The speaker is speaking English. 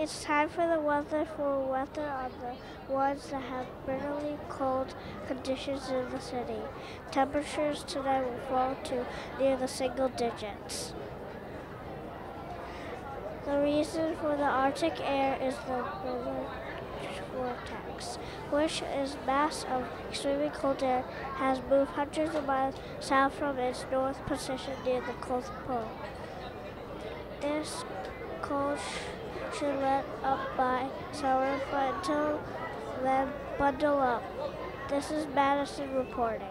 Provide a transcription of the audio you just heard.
It's time for the weather for weather on the ones that have bitterly cold conditions in the city. Temperatures tonight will fall to near the single digits. The reason for the Arctic air is the vortex, which is mass of extremely cold air, has moved hundreds of miles south from its north position near the South Pole. This should let up by but until then, bundle up. This is Madison reporting.